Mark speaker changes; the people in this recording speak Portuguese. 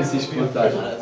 Speaker 1: Esses fantasmas.